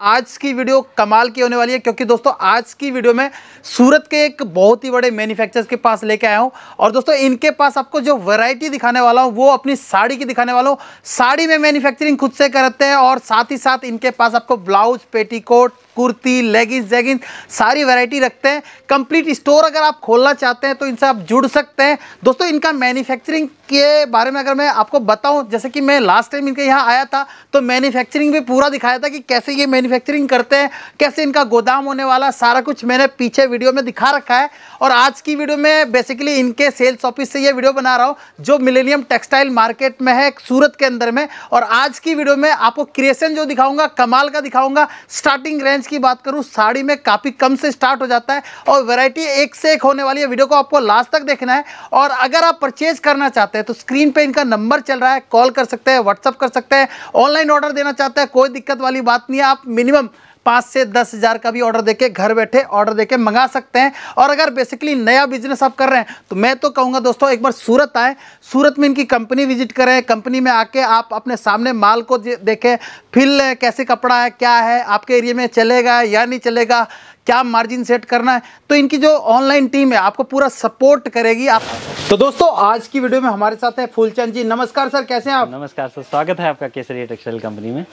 आज की वीडियो कमाल की होने वाली है, क्योंकि दोस्तों, आज की वीडियो में सूरत के एक बहुत ही बड़े मैन्युफैक्चरर्स के पास लेके आया हूँ। और दोस्तों, इनके पास आपको जो वैरायटी दिखाने वाला हूँ, वो अपनी साड़ी की दिखाने वाला हूँ। साड़ी में मैन्युफैक्चरिंग खुद से करते हैं और साथ ही साथ इनके पास आपको blouse petticoat kurti leggings jeggings सारी वैरायटी रखते हैं। कंप्लीट स्टोर अगर आप खोलना चाहते हैं तो इनसे आप जुड़ सकते हैं। दोस्तों, इनका मैन्युफैक्चरिंग के बारे में अगर मैं आपको बताऊँ, जैसे कि मैं लास्ट टाइम इनके यहाँ आया था तो मैन्युफैक्चरिंग भी पूरा दिखाया था कि कैसे ये मैन्युफैक्चरिंग करते हैं, कैसे इनका गोदाम होने वाला, सारा कुछ मैंने पीछे वीडियो में दिखा रखा है। और आज की वीडियो में बेसिकली इनके सेल्स ऑफ़िस से ये वीडियो बना रहा हूँ, जो मिलेनियम टेक्सटाइल मार्केट में है, सूरत के अंदर में। और आज की वीडियो में आपको क्रिएशन जो दिखाऊँगा, कमाल का दिखाऊँगा स्टार्टिंग रेंज की बात करूँ, साड़ी में काफ़ी कम से स्टार्ट हो जाता है। और वेराइटी एक से एक होने वाली है, वीडियो को आपको लास्ट तक देखना है। और अगर आप परचेज करना चाहते हैं तो स्क्रीन पे इनका नंबर चल रहा है कॉल कर सकते हैं व्हाट्सअप कर सकते हैं ऑनलाइन ऑर्डर देना चाहते हैं, कोई दिक्कत वाली बात नहीं है। आप मिनिमम पाँच से दस हज़ार का भी ऑर्डर देके घर बैठे ऑर्डर देके मंगा सकते हैं। और अगर बेसिकली नया बिज़नेस आप कर रहे हैं तो मैं तो कहूँगा दोस्तों, एक बार सूरत आए। सूरत में इनकी कंपनी विज़िट करें कंपनी में आके आप अपने सामने माल को देखें, फिल कैसे कपड़ा है, क्या है, आपके एरिए में चलेगा या नहीं चलेगा क्या मार्जिन सेट करना है? तो इनकी जो ऑनलाइन टीम है आपको पूरा सपोर्ट करेगी। आप तो दोस्तों आज की वीडियो में हमारे साथ है फूलचंद जी। नमस्कार सर कैसे हैं आप? नमस्कार सर स्वागत है आपका केसरिया टेक्सटाइल कंपनी में।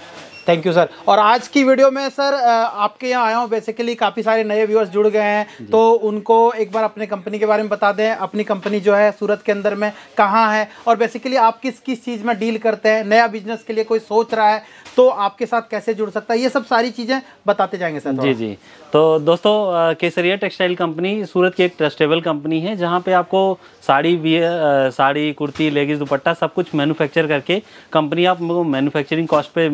थैंक यू सर और आज की वीडियो में सर आपके यहाँ आया हूँ। बेसिकली काफ़ी सारे नए व्यूअर्स जुड़ गए हैं। तो उनको एक बार अपने कंपनी के बारे में बता दें। अपनी कंपनी जो है सूरत के अंदर में कहाँ है? और बेसिकली आप किस किस चीज़ में डील करते हैं? नया बिज़नेस के लिए कोई सोच रहा है तो आपके साथ कैसे जुड़ सकता है? ये सब सारी चीज़ें बताते जाएँगे सर जी जी। तो दोस्तों केसरिया टेक्सटाइल कंपनी सूरत की एक ट्रस्टेबल कंपनी है जहाँ पे आपको साड़ी भी साड़ी कुर्ती लेगीज दुपट्टा सब कुछ मैन्युफैक्चर करके कंपनी आप मैन्युफैक्चरिंग कॉस्ट पे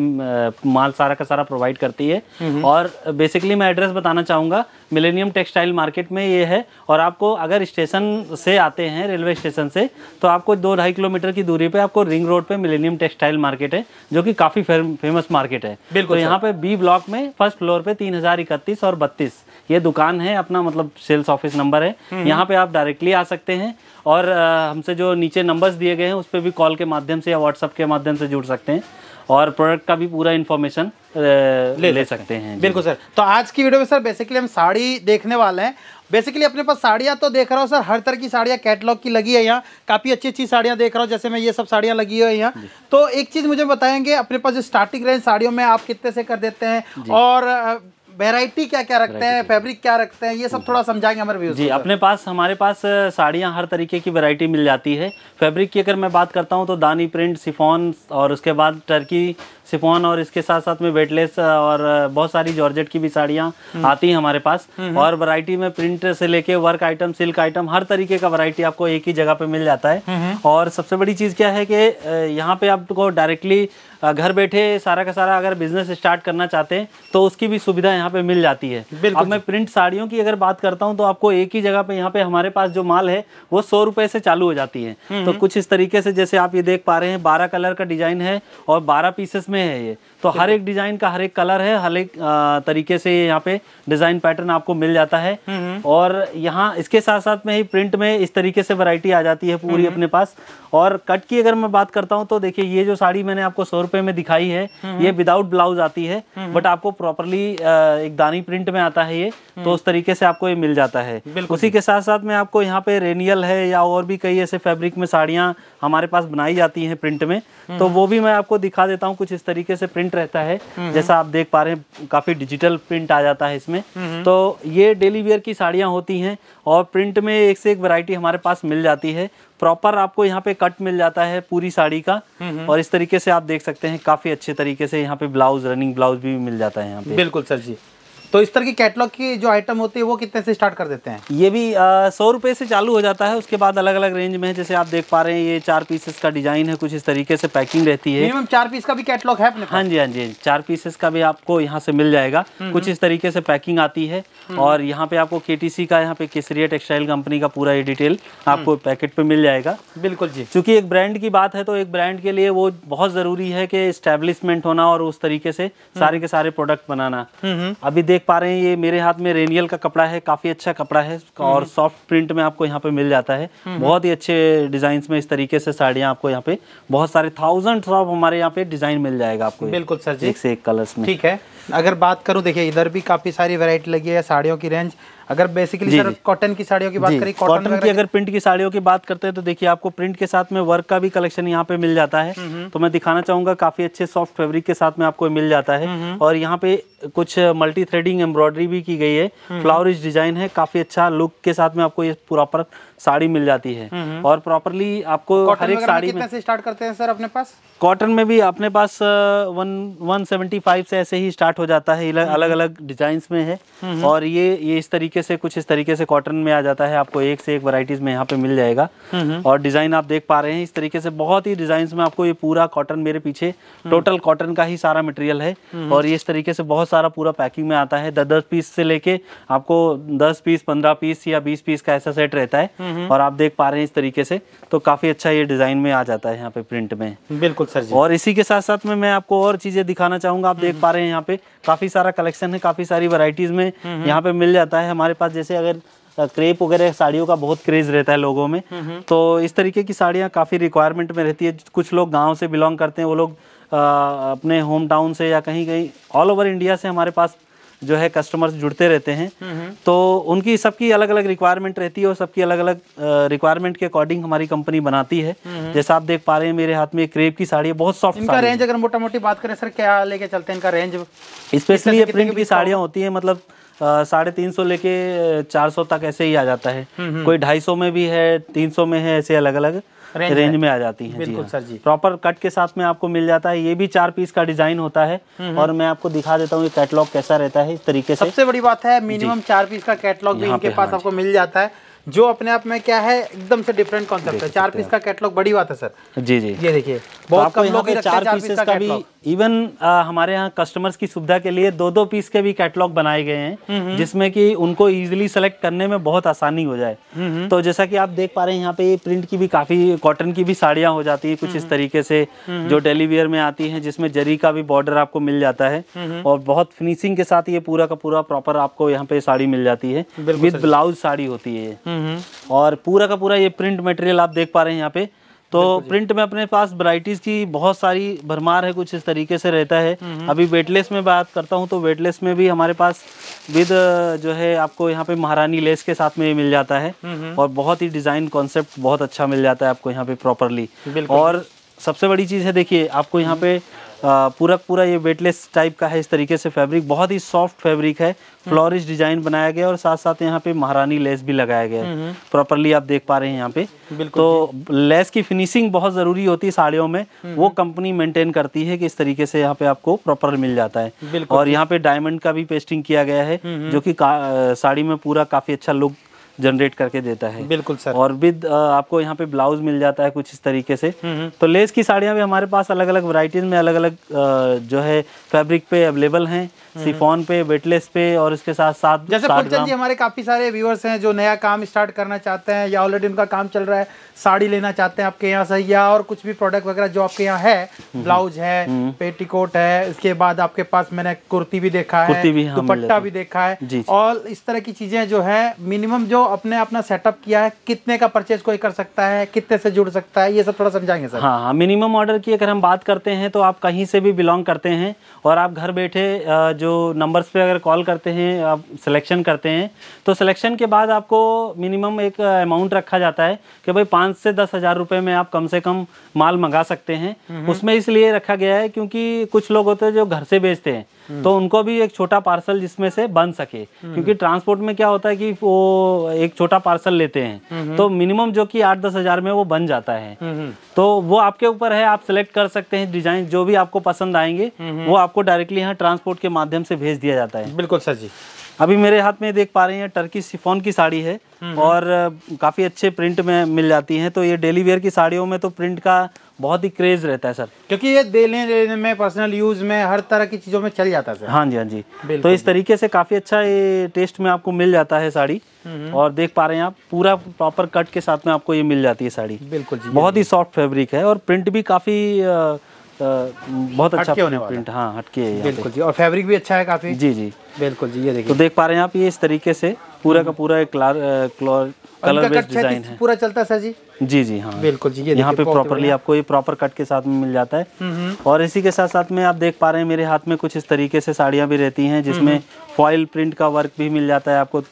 माल सारा का सारा प्रोवाइड करती है हम्म। और बेसिकली मैं एड्रेस बताना चाहूँगा मिलेनियम टेक्सटाइल मार्केट में ये है और आपको अगर स्टेशन से आते हैं रेलवे स्टेशन से तो आपको दो ढाई किलोमीटर की दूरी पे आपको रिंग रोड पे मिलेनियम टेक्सटाइल मार्केट है जो कि काफ़ी फ़ेमस मार्केट है। बिल्कुल तो यहाँ पे बी ब्लॉक में फ़र्स्ट फ्लोर पे तीन हज़ार इकतीस और बत्तीस। ये दुकान है अपना मतलब सेल्स ऑफ़िस नंबर है। हम्म। यहाँ पे आप डायरेक्टली आ सकते हैं और हमसे जो नीचे नंबर्स दिए गए हैं उस पर भी कॉल के माध्यम से या व्हाट्सअप के माध्यम से जुड़ सकते हैं। और प्रोडक्ट का भी पूरा इन्फॉर्मेशन ले, ले सकते हैं बिल्कुल सर। तो आज की वीडियो में सर बेसिकली हम साड़ी देखने वाले हैं। बेसिकली अपने पास साड़ियाँ तो देख रहा हूँ सर हर तरह की साड़ियाँ कैटलॉग की लगी है यहाँ। काफ़ी अच्छी अच्छी साड़ियाँ देख रहा हूँ जैसे मैं ये सब साड़ियाँ लगी हुई है यहाँ। तो एक चीज़ मुझे बताएँगे अपने पास जो स्टार्टिंग रेंज साड़ियों में आप कितने से कर देते हैं? और वेराइटी क्या क्या रखते हैं? फैब्रिक क्या? रखते हैं? ये सब थोड़ा समझाएँगे हमारे व्यूज़ जी अपने पास हमारे पास साड़ियाँ हर तरीके की वैरायटी मिल जाती है। फैब्रिक की अगर मैं बात करता हूँ तो दानी प्रिंट सिफोन और उसके बाद टर्की सिफोन और इसके साथ साथ में वेटलेस और बहुत सारी जॉर्जेट की भी साड़ियाँ हम्म। आती हैं हमारे पास। हम्म, हम्म। और वैरायटी में प्रिंट से लेके वर्क आइटम सिल्क आइटम हर तरीके का वैरायटी आपको एक ही जगह पे मिल जाता है। और सबसे बड़ी चीज़ क्या है कि यहाँ पे आपको डायरेक्टली घर बैठे सारा का सारा अगर बिज़नेस स्टार्ट करना चाहते हैं तो उसकी भी सुविधा यहाँ पे मिल जाती है। अब मैं प्रिंट साड़ियों की अगर बात करता हूँ तो आपको एक ही जगह पे यहाँ पे हमारे पास जो माल है वो सौ रुपए से चालू हो जाती है। तो कुछ इस तरीके से जैसे आप ये देख पा रहे हैं बारह कलर का डिज़ाइन है और बारह पीसेस में है ये। तो हर एक डिज़ाइन का हर एक कलर है हर एक तरीके से यहाँ पे डिज़ाइन पैटर्न आपको मिल जाता है। और यहाँ इसके साथ साथ में ही प्रिंट में इस तरीके से वैरायटी आ जाती है पूरी अपने पास। और कट की अगर मैं बात करता हूँ तो देखिए ये जो साड़ी मैंने आपको सौ रुपए में दिखाई है ये विदाउट ब्लाउज आती है बट आपको प्रॉपरली एक दानी प्रिंट में आता है ये तो उस तरीके से आपको ये मिल जाता है। उसी के साथ साथ में आपको यहाँ पे रेनियल है या और भी कई ऐसे फैब्रिक में साड़ियाँ हमारे पास बनाई जाती हैं प्रिंट में तो वो भी मैं आपको दिखा देता हूँ कुछ इस तरीके से प्रिंट रहता है। जैसा आप देख पा रहे हैं काफ़ी डिजिटल प्रिंट आ जाता है इसमें। तो ये डेली वेयर की साड़ियाँ होती हैं और प्रिंट में एक से एक वैरायटी हमारे पास मिल जाती है। प्रॉपर आपको यहाँ पे कट मिल जाता है पूरी साड़ी का। और इस तरीके से आप देख सकते हैं काफ़ी अच्छे तरीके से यहाँ पे ब्लाउज रनिंग ब्लाउज भी मिल जाता है यहाँ पे। बिल्कुल सर जी। तो इस तरह की कैटलॉग की जो आइटम होती है वो कितने से स्टार्ट कर देते हैं? ये भी सौ रुपये से चालू हो जाता है। उसके बाद अलग अलग रेंज में है। जैसे आप देख पा रहे हैं ये चार पीसेस का डिज़ाइन है। कुछ इस तरीके से पैकिंग रहती है। मिनिमम चार पीस का भी कैटलॉग है अपने हाँ जी हाँ जी चार पीसेस का भी आपको यहाँ से मिल जाएगा। हम्म, कुछ हम्म। इस तरीके से पैकिंग आती है। हम्म। और यहाँ पे आपको के का यहाँ पे केसरिया टेक्सटाइल कंपनी का पूरा ये डिटेल आपको पैकेट पे मिल जाएगा। बिल्कुल जी। क्योंकि एक ब्रांड की बात है तो एक ब्रांड के लिए वो बहुत ज़रूरी है कि स्टेब्लिशमेंट होना और उस तरीके से सारे के सारे प्रोडक्ट बनाना। अभी देख पा रहे हैं ये मेरे हाथ में रेनियल का कपड़ा है काफ़ी अच्छा कपड़ा है और सॉफ्ट हम्म। प्रिंट में आपको यहाँ पे मिल जाता है। हम्म। बहुत ही अच्छे डिज़ाइन में इस तरीके से साड़ियाँ आपको यहाँ पे बहुत सारे थाउज़ेंड ऑफ़ हमारे यहाँ पे डिज़ाइन मिल जाएगा आपको बिल्कुल सर जी। एक से एक कलर में। ठीक है। अगर बात करूँ देखिये इधर भी काफ़ी सारी वेरायटी लगी है साड़ियों की रेंज अगर बेसिकली सर कॉटन की साड़ियों की बात करें कॉटन की अगर प्रिंट की साड़ियों की बात करते हैं तो देखिए आपको प्रिंट के साथ में वर्क का भी कलेक्शन यहाँ पे मिल जाता है। तो मैं दिखाना चाहूँगा काफ़ी अच्छे सॉफ्ट फैब्रिक के साथ में आपको मिल जाता है। और यहाँ पे कुछ मल्टी थ्रेडिंग एम्ब्रॉयडरी भी की गई है। फ्लावरिश डिज़ाइन है काफ़ी अच्छा लुक के साथ में आपको ये प्रॉपर साड़ी मिल जाती है। और प्रॉपरली आपको हर एक साड़ी में से स्टार्ट करते हैं सर अपने पास? कॉटन में भी अपने पास वन वन सेवेंटी फाइव से ऐसे ही स्टार्ट हो जाता है। अलग अलग डिज़ाइन में है। और ये ये इस तरीके से कुछ इस तरीके से कॉटन में आ जाता है आपको एक से एक वराइटीज में यहाँ पे मिल जाएगा। और डिज़ाइन आप देख पा रहे हैं इस तरीके से बहुत ही डिज़ाइन में आपको ये पूरा कॉटन मेरे पीछे टोटल कॉटन का ही सारा मटेरियल है। और ये इस तरीके से बहुत सारा पूरा पैकिंग में आता है। दस दस पीस से लेके आपको दस पीस पंद्रह पीस या बीस पीस का ऐसा सेट रहता है। और आप देख पा रहे हैं इस तरीके से तो काफ़ी अच्छा ये डिज़ाइन में आ जाता है यहाँ पे प्रिंट में। बिल्कुल सर और इसी के साथ साथ में मैं आपको और चीज़ें दिखाना चाहूँगा। आप देख पा रहे हैं यहाँ पे काफ़ी सारा कलेक्शन है काफ़ी सारी वराइटीज में यहाँ पे मिल जाता है हमारे पास जैसे अगर क्रेप वगैरह साड़ियों का बहुत क्रेज रहता है लोगों में तो इस तरीके की साड़ियाँ काफ़ी रिक्वायरमेंट में रहती है। कुछ लोग गाँव से बिलोंग करते हैं वो लोग अपने होम टाउन से या कहीं कहीं ऑल ओवर इंडिया से हमारे पास जो है कस्टमर्स जुड़ते रहते हैं। तो उनकी सबकी अलग अलग रिक्वायरमेंट रहती है और सबकी अलग अलग रिक्वायरमेंट के अकॉर्डिंग हमारी कंपनी बनाती है। जैसा आप देख पा रहे हैं मेरे हाथ में क्रेप की साड़ी है बहुत सॉफ्ट इनका रेंज अगर मोटा मोटी बात करें सर क्या लेके चलते हैं इनका रेंज स्पेशली प्रिंट की साड़ियाँ होती हैं मतलब साढ़े तीन सौ लेके चार सौ तक ऐसे ही आ जाता है। कोई ढाई सौ में भी है तीन सौ में है ऐसे अलग अलग रेंज रेंज में आ जाती है बिल्कुल सर जी। प्रॉपर कट के साथ में आपको मिल जाता है ये भी चार पीस का डिज़ाइन होता है। और मैं आपको दिखा देता हूँ ये कैटलॉग कैसा रहता है इस तरीके से। सबसे बड़ी बात है मिनिमम चार पीस का कैटलॉग भी इनके पास हाँ आपको मिल जाता है जो अपने आप में क्या है एकदम से डिफरेंट कॉन्सेप्ट है। चार पीस का कैटलॉग बड़ी बात है सर। जी जी। ये देखिए तो बहुत कम लोग ही हैं चार चार पीस पीसेस का भी इवन हमारे यहाँ कस्टमर्स की सुविधा के लिए दो दो पीस के भी कैटलॉग बनाए गए हैं जिसमें कि उनको इजीली सेलेक्ट करने में बहुत आसानी हो जाए। तो जैसा कि आप देख पा रहे हैं यहाँ पे प्रिंट की भी काफ़ी कॉटन की भी साड़ियाँ हो जाती है कुछ इस तरीके से जो डेली वेयर में आती हैं जिसमें जरी का भी बॉर्डर आपको मिल जाता है। और बहुत फिनिशिंग के साथ ये पूरा का पूरा प्रॉपर आपको यहाँ पे साड़ी मिल जाती है। विद ब्लाउज साड़ी होती है और पूरा का पूरा ये प्रिंट मटेरियल आप देख पा रहे हैं यहाँ पे। तो प्रिंट में अपने पास वराइटीज की बहुत सारी भरमार है कुछ इस तरीके से रहता है। अभी वेटलेस में बात करता हूँ तो वेटलेस में भी हमारे पास विद जो है आपको यहाँ पे महारानी लेस के साथ में मिल जाता है। और बहुत ही डिज़ाइन कॉन्सेप्ट बहुत अच्छा मिल जाता है आपको यहाँ पे प्रॉपरली और सबसे बड़ी चीज़ है देखिए आपको यहाँ पे पूरा पूरा ये वेटलेस टाइप का है इस तरीके से फैब्रिक बहुत ही सॉफ्ट फैब्रिक है। फ्लोरिश डिज़ाइन बनाया गया और साथ साथ यहाँ पे महारानी लेस भी लगाया गया है। प्रॉपरली आप देख पा रहे हैं यहाँ पे। तो लेस की फिनिशिंग बहुत ज़रूरी होती है साड़ियों में। वो कंपनी मेंटेन करती है कि इस तरीके से यहाँ पे आपको प्रॉपर मिल जाता है। और यहाँ पे डायमंड का भी पेस्टिंग किया गया है जो की का- साड़ी में पूरा काफ़ी अच्छा लुक जनरेट करके देता है। बिल्कुल सर। और विद आपको यहाँ पे ब्लाउज मिल जाता है कुछ इस तरीके से। तो लेस की साड़ियाँ भी हमारे पास अलग अलग वराइटीज़ में अलग अलग जो है फैब्रिक पे अवेलेबल हैं। सिफॉन पे वेटलेस पे और इसके साथ साथ जैसे जी हमारे काफ़ी सारे व्यूअर्स हैं जो नया काम स्टार्ट करना चाहते हैं या ऑलरेडी उनका काम चल रहा है साड़ी लेना चाहते हैं आपके यहाँ से या और कुछ भी प्रोडक्ट वगैरह जो आपके यहाँ है हम्म। ब्लाउज है पेटीकोट है इसके बाद आपके पास मैंने कुर्ती भी देखा है कुर्ती भी, दुपट्टा भी देखा है। और इस तरह की चीज़ें जो है मिनिमम जो अपने अपना सेटअप किया है कितने का परचेज कोई कर सकता है कितने से जुड़ सकता है ये सब थोड़ा समझाएँगे सर। हाँ हाँ मिनिमम ऑर्डर की अगर हम बात करते हैं तो आप कहीं से भी बिलोंग करते हैं और आप घर बैठे जो नंबर्स पे अगर कॉल करते हैं आप सिलेक्शन करते हैं तो सिलेक्शन के बाद आपको मिनिमम एक अमाउंट रखा जाता है कि भाई पाँच से दस हज़ार रुपये में आप कम से कम माल मंगा सकते हैं। उसमें इसलिए रखा गया है क्योंकि कुछ लोग होते हैं जो घर से बेचते हैं। तो उनको भी एक छोटा पार्सल जिसमें से बन सके। क्योंकि ट्रांसपोर्ट में क्या होता है कि वो एक छोटा पार्सल लेते हैं। तो मिनिमम जो कि आठ दस हज़ार में वो बन जाता है। तो वो आपके ऊपर है आप सिलेक्ट कर सकते हैं डिज़ाइन जो भी आपको पसंद आएँगे वो आपको डायरेक्टली यहाँ ट्रांसपोर्ट के माध्यम से भेज दिया जाता है। बिल्कुल सर जी। अभी मेरे हाथ में देख पा रहे हैं टर्की सिफोन की साड़ी है और काफ़ी अच्छे प्रिंट में मिल जाती हैं। तो ये डेली वेयर की साड़ियों में तो प्रिंट का बहुत ही क्रेज रहता है सर क्योंकि ये देने लेने में पर्सनल यूज़ में हर तरह की चीज़ों में चल जाता है सर हाँ जी हाँ जी. तो इस तरीके से काफ़ी अच्छा ये टेस्ट में आपको मिल जाता है साड़ी. और देख पा रहे हैं आप पूरा प्रॉपर कट के साथ में आपको ये मिल जाती है साड़ी. बिल्कुल जी बहुत ही सॉफ्ट फैब्रिक है और प्रिंट भी काफ़ी बहुत अच्छा होने प्रिंट हाँ. हटके है बिल्कुल जी और फैब्रिक भी अच्छा है काफ़ी. जी जी. बिल्कुल जी ये देखिए. तो देख पा रहे हैं आप ये इस तरीके से पूरा का पूरा एक कलर बेस्ड डिज़ाइन है. पूरा चलता है सर जी? जी जी हाँ। बिल्कुल जी ये यहाँ पे प्रॉपरली आपको ये प्रॉपर कट के साथ में मिल जाता है। हम्म, और इसी के साथ साथ में आप देख पा रहे हैं मेरे हाथ में कुछ इस तरीके से साड़ियाँ भी रहती हैं जिसमें फॉइल प्रिंट का वर्क भी मिल जाता है आपको।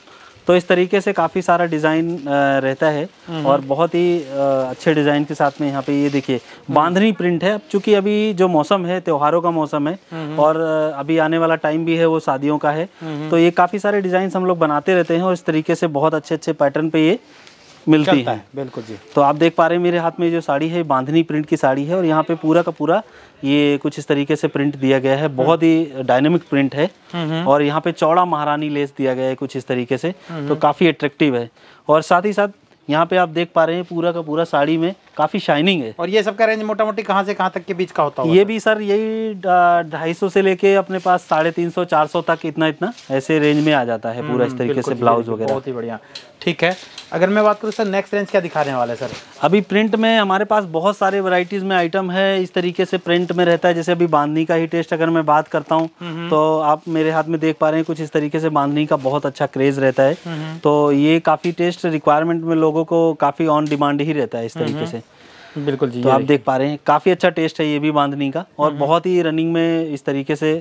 तो इस तरीके से काफ़ी सारा डिज़ाइन रहता है। और बहुत ही अच्छे डिज़ाइन के साथ में यहाँ पे ये देखिए बांधनी प्रिंट है। अब चूँकि अभी जो मौसम है त्योहारों का मौसम है और अभी आने वाला टाइम भी है वो शादियों का है। तो ये काफ़ी सारे डिज़ाइन हम लोग बनाते रहते हैं और इस तरीके से बहुत अच्छे अच्छे पैटर्न पे ये मिलती है। है बिल्कुल जी। तो आप देख पा रहे हैं मेरे हाथ में जो साड़ी है बांधनी प्रिंट की साड़ी है और यहाँ पे पूरा का पूरा ये कुछ इस तरीके से प्रिंट दिया गया है। बहुत ही डायनेमिक प्रिंट है और यहाँ पे चौड़ा महारानी लेस दिया गया है कुछ इस तरीके से। तो काफ़ी अट्रेक्टिव है। और साथ ही साथ यहाँ पे आप देख पा रहे हैं पूरा का पूरा साड़ी में काफ़ी शाइनिंग है। और ये सब का रेंज मोटा मोटी कहाँ से कहाँ तक के बीच का होता होगा? ये भी सर यही ढाई सौ से लेके अपने पास साढ़े तीन सौ चार सौ तक इतना इतना ऐसे रेंज में आ जाता है पूरा इस तरीके से ब्लाउज वगैरह। बहुत ही बढ़िया। ठीक है अगर मैं बात करूँ सर नेक्स्ट रेंज क्या दिखाने वाले सर? अभी प्रिंट में हमारे पास बहुत सारे वैरायटीज में आइटम है इस तरीके से प्रिंट में रहता है जैसे अभी बांधनी का ही टेस्ट अगर मैं बात करता हूँ तो आप मेरे हाथ में देख पा रहे हैं कुछ इस तरीके से बांधनी का बहुत अच्छा क्रेज रहता है। तो ये काफ़ी टेस्ट रिक्वायरमेंट में लोगों को काफ़ी ऑन डिमांड ही रहता है इस तरीके से। बिल्कुल जी तो आप देख पा रहे हैं काफ़ी अच्छा टेस्ट है ये भी बांधनी का और बहुत ही रनिंग में इस तरीके से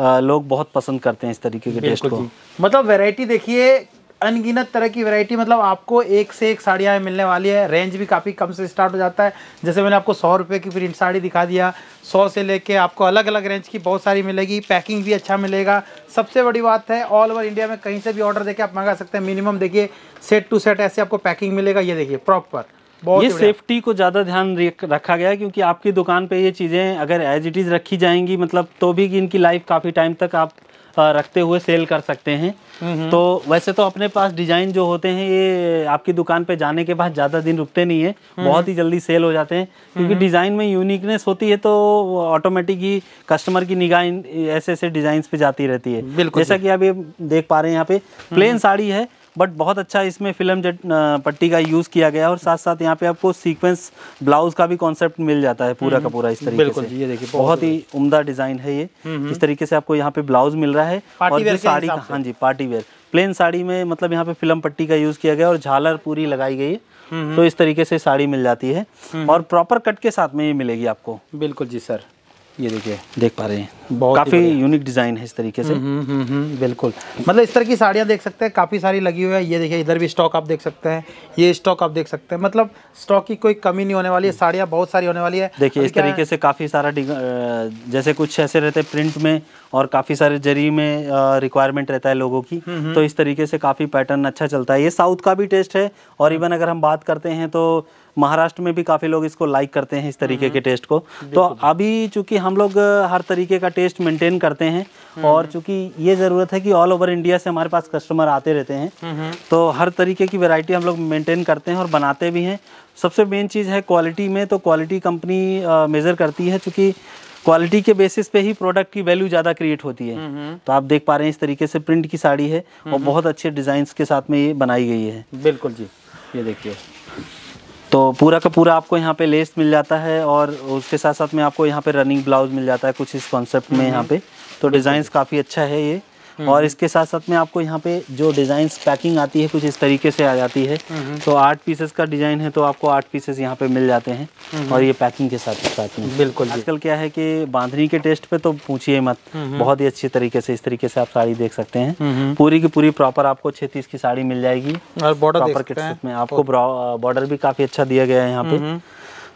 लोग बहुत पसंद करते हैं इस तरीके के टेस्ट को। मतलब वैरायटी देखिए अनगिनत तरह की वैरायटी मतलब आपको एक से एक साड़ियाँ मिलने वाली है। रेंज भी काफ़ी कम से स्टार्ट हो जाता है। जैसे मैंने आपको सौ रुपये की प्रिंट साड़ी दिखा दिया। सौ से लेके आपको अलग अलग रेंज की बहुत सारी मिलेगी। पैकिंग भी अच्छा मिलेगा। सबसे बड़ी बात है ऑल ओवर इंडिया में कहीं से भी ऑर्डर देके आप मंगा सकते हैं। मिनिमम देखिए सेट टू सेट ऐसे आपको पैकिंग मिलेगा। ये देखिए प्रॉपर बहुत ये सेफ्टी को ज़्यादा ध्यान रखा गया है क्योंकि आपकी दुकान पे ये चीज़ें अगर एज इट इज़ रखी जाएँगी मतलब तो भी इनकी लाइफ काफ़ी टाइम तक आप रखते हुए सेल कर सकते हैं। तो वैसे तो अपने पास डिज़ाइन जो होते हैं ये आपकी दुकान पे जाने के बाद ज़्यादा दिन रुकते नहीं है। बहुत ही जल्दी सेल हो जाते हैं क्योंकि डिज़ाइन में यूनिकनेस होती है तो ऑटोमेटिक ही कस्टमर की निगाह ऐसे ऐसे डिज़ाइन पे जाती रहती है। जैसा की अभी ये देख पा रहे हैं यहाँ पे प्लेन साड़ी है बट बहुत अच्छा इसमें फ़िल्म जट पट्टी का यूज़ किया गया और साथ साथ यहाँ पे आपको सीक्वेंस ब्लाउज का भी कॉन्सेप्ट मिल जाता है पूरा का पूरा इस तरीके बिल्कुल से। जी, ये देखिए, बहुत ही उम्दा डिज़ाइन है ये। इस तरीके से आपको यहाँ पे ब्लाउज मिल रहा है और जो साड़ी हाँ जी पार्टी वेयर प्लेन साड़ी में मतलब यहाँ पे फ़िल्म पट्टी का यूज़ किया गया और झालर पूरी लगाई गई है। तो इस तरीके से साड़ी मिल जाती है। और प्रॉपर कट के साथ में ये मिलेगी आपको। बिल्कुल जी सर ये देखिए देख पा रहे हैं। बहुत काफ़ी यूनिक डिज़ाइन है इस तरीके से। हम्म हम्म हम्म, बिल्कुल। मतलब इस तरह की साड़ियाँ देख सकते हैं काफ़ी सारी लगी हुई है। ये देखिए इधर भी स्टॉक आप देख सकते हैं ये स्टॉक आप देख सकते हैं। मतलब स्टॉक की कोई कमी नहीं होने वाली है साड़ियाँ बहुत सारी होने वाली है। देखिए इस तरीके से काफ़ी सारा जैसे कुछ ऐसे रहते हैं प्रिंट में और काफ़ी सारे जरी में रिक्वायरमेंट रहता है लोगों की तो इस तरीके से काफ़ी पैटर्न अच्छा चलता है। ये साउथ का भी टेस्ट है और इवन अगर हम बात करते हैं तो महाराष्ट्र में भी काफ़ी लोग इसको लाइक करते हैं इस तरीके के टेस्ट को। तो अभी चूँकि हम लोग हर तरीके का टेस्ट मेंटेन करते हैं और चूँकि ये ज़रूरत है कि ऑल ओवर इंडिया से हमारे पास कस्टमर आते रहते हैं तो हर तरीके की वैरायटी हम लोग मेंटेन करते हैं और बनाते भी हैं। सबसे मेन चीज़ है क्वालिटी में तो क्वालिटी कंपनी मेज़र करती है चूँकि क्वालिटी के बेसिस पे ही प्रोडक्ट की वैल्यू ज़्यादा क्रिएट होती है। तो आप देख पा रहे हैं इस तरीके से प्रिंट की साड़ी है और बहुत अच्छे डिज़ाइन के साथ में ये बनाई गई है। बिल्कुल जी ये देखिए। तो पूरा का पूरा आपको यहाँ पे लेस मिल जाता है और उसके साथ साथ में आपको यहाँ पे रनिंग ब्लाउज मिल जाता है कुछ इस कॉन्सेप्ट में यहाँ पे। तो डिज़ाइन काफ़ी अच्छा है ये। और इसके साथ साथ में आपको यहाँ पे जो डिज़ाइन पैकिंग आती है कुछ इस तरीके से आ जाती है। तो आठ पीसेस का डिज़ाइन है तो आपको आठ पीसेस यहाँ पे मिल जाते हैं। और ये पैकिंग के साथ साथ में। बिल्कुल आजकल क्या है कि बांधनी के टेस्ट पे तो पूछिए मत। बहुत ही अच्छी तरीके से इस तरीके से आप साड़ी देख सकते हैं। पूरी की पूरी प्रॉपर आपको छत्तीस की साड़ी मिल जाएगी। और बॉर्डर प्रॉपर किट में। आपको बॉर्डर भी काफ़ी अच्छा दिया गया है यहाँ पे।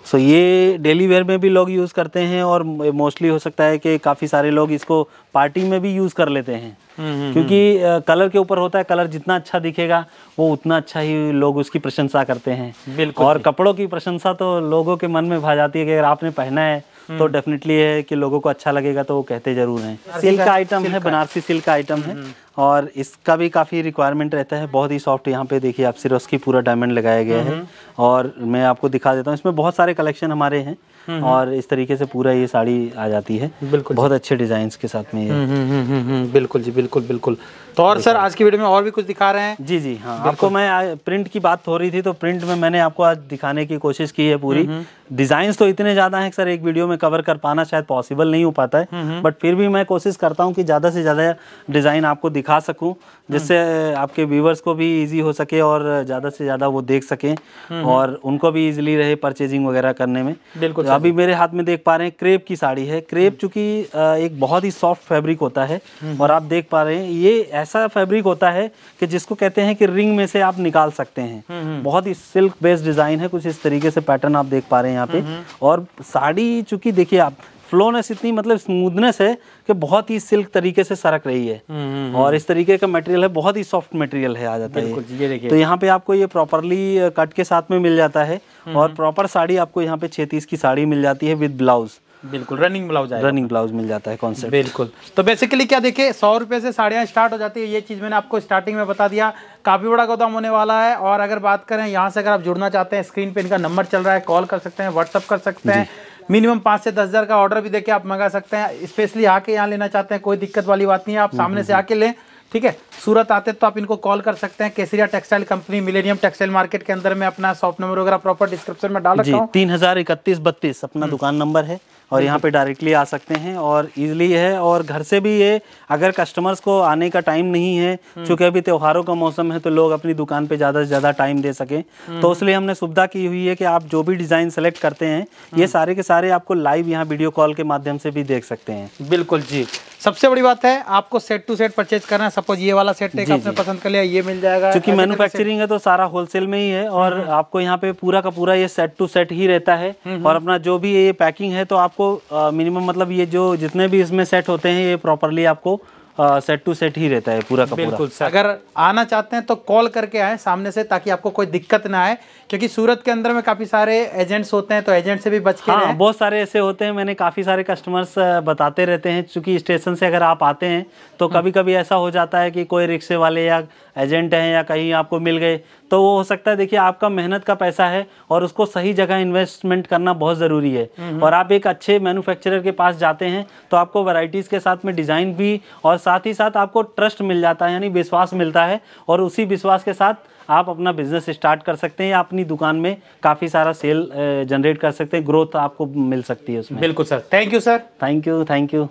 सो ये डेली वेयर में भी लोग यूज़ करते हैं और मोस्टली हो सकता है कि काफ़ी सारे लोग इसको पार्टी में भी यूज़ कर लेते हैं। क्योंकि कलर के ऊपर होता है कलर जितना अच्छा दिखेगा वो उतना अच्छा ही लोग उसकी प्रशंसा करते हैं। बिल्कुल और कपड़ों की प्रशंसा तो लोगों के मन में भा जाती है कि अगर आपने पहना है तो डेफिनेटली है कि लोगों को अच्छा लगेगा तो वो कहते ज़रूर हैं। सिल्क का आइटम है बनारसी सिल्क का आइटम है और इसका भी काफ़ी रिक्वायरमेंट रहता है बहुत ही सॉफ्ट यहाँ पे देखिए आप सिरोस की पूरा डायमंड लगाया गया है। और मैं आपको दिखा देता हूँ इसमें बहुत सारे कलेक्शन हमारे हैं। और इस तरीके से पूरा ये साड़ी आ जाती है। बिल्कुल। बहुत अच्छे डिज़ाइन के साथ में ये। हम्म, हम्म, हम्म, हम्म, हम्म, बिल्कुल जी बिल्कुल बिल्कुल। तो और सर आज की वीडियो में और भी कुछ दिखा रहे हैं? जी जी हाँ। आपको मैं प्रिंट की बात हो रही थी तो प्रिंट में मैंने आपको आज दिखाने की कोशिश की है पूरी। डिज़ाइन तो इतने ज़्यादा हैं सर एक वीडियो में कवर कर पाना शायद पॉसिबल नहीं हो पाता है। बट फिर भी मैं कोशिश करता हूँ कि ज़्यादा से ज़्यादा डिज़ाइन आपको दिखा सकूँ जिससे आपके व्यूवर्स को भी इजी हो सके और ज़्यादा से ज़्यादा वो देख सकें और उनको भी इजीली रहे परचेजिंग वगैरह करने में। बिल्कुल तो अभी मेरे हाथ में देख पा रहे हैं क्रेप की साड़ी है। क्रेप चूँकि एक बहुत ही सॉफ्ट फैब्रिक होता है और आप देख पा रहे हैं ये ऐसा फैब्रिक होता है कि जिसको कहते हैं कि रिंग में से आप निकाल सकते हैं। बहुत ही सिल्क बेस्ड डिज़ाइन है कुछ इस तरीके से पैटर्न आप देख पा रहे हैं यहाँ पे। और साड़ी चूँकि देखिए आप फ्लोनेस इतनी मतलब स्मूथनेस है कि बहुत ही सिल्क तरीके से सरक रही है। और इस तरीके का मटेरियल है बहुत ही सॉफ्ट मटेरियल है आ जाता है ये। तो यहाँ पे आपको ये प्रॉपरली कट के साथ में मिल जाता है। और प्रॉपर साड़ी आपको यहाँ पे छत्तीस की साड़ी मिल जाती है विद ब्लाउज बिल्कुल रनिंग ब्लाउज आएगा। रनिंग ब्लाउज मिल जाता है कॉन्सेप्ट बिल्कुल। तो बेसिकली क्या देखिए सौ रुपए से साड़ियाँ स्टार्ट हो जाती है ये चीज़ मैंने आपको स्टार्टिंग में बता दिया। काफ़ी बड़ा गोदाम होने वाला है और अगर बात करें यहाँ से अगर आप जुड़ना चाहते हैं स्क्रीन पे इनका नंबर चल रहा है कॉल कर सकते हैं व्हाट्सअप कर सकते हैं। मिनिमम पाँच से दस हज़ार का ऑर्डर भी देके आप मंगा सकते हैं। स्पेशली आके यहाँ लेना चाहते हैं कोई दिक्कत वाली बात नहीं है आप सामने से आके लें ठीक है? सूरत आते तो आप इनको कॉल कर सकते हैं। Kesariya textile company millennium textile market के अंदर में अपना शॉप नंबर वगैरह प्रॉपर डिस्क्रिप्शन में डाल रखा हूँ। तीन हज़ार इकतीस बत्तीस अपना दुकान नंबर है। और यहाँ पे डायरेक्टली आ सकते हैं और इजीली है और घर से भी ये अगर कस्टमर्स को आने का टाइम नहीं है चूँकि अभी त्योहारों का मौसम है तो लोग अपनी दुकान पे ज़्यादा से ज़्यादा टाइम दे सकें। तो इसलिए हमने सुविधा की हुई है कि आप जो भी डिज़ाइन सेलेक्ट करते हैं ये सारे के सारे आपको लाइव यहाँ वीडियो कॉल के माध्यम से भी देख सकते हैं। बिल्कुल जी। सबसे बड़ी बात है आपको सेट टू सेट परचेज करना है सपोज़ ये वाला सेट एक जी, आपने जी। पसंद कर लिया ये मिल जाएगा क्योंकि मैन्युफैक्चरिंग है तो सारा होलसेल में ही है और आपको यहाँ पे पूरा का पूरा ये सेट टू सेट ही रहता है और अपना जो भी ये पैकिंग है तो आपको मिनिमम मतलब ये जो जितने भी इसमें सेट होते हैं ये प्रॉपरली आपको सेट टू सेट ही रहता है पूरा का पूरा। अगर आना चाहते हैं तो कॉल करके आए सामने से ताकि आपको कोई दिक्कत ना आए। क्योंकि सूरत के अंदर में काफ़ी सारे एजेंट्स होते हैं तो एजेंट से भी बच के हाँ बहुत सारे ऐसे होते हैं मैंने काफ़ी सारे कस्टमर्स बताते रहते हैं। क्योंकि स्टेशन से अगर आप आते हैं तो कभी कभी ऐसा हो जाता है कि कोई रिक्शे वाले या एजेंट हैं या कहीं आपको मिल गए तो वो हो सकता है देखिए आपका मेहनत का पैसा है और उसको सही जगह इन्वेस्टमेंट करना बहुत ज़रूरी है। और आप एक अच्छे मैन्युफैक्चरर के पास जाते हैं तो आपको वैरायटीज़ के साथ में डिज़ाइन भी और साथ ही साथ आपको ट्रस्ट मिल जाता है यानी विश्वास मिलता है और उसी विश्वास के साथ आप अपना बिज़नेस स्टार्ट कर सकते हैं या अपनी दुकान में काफ़ी सारा सेल जनरेट कर सकते हैं। ग्रोथ आपको मिल सकती है उसमें। बिल्कुल sir thank you sir thank you thank you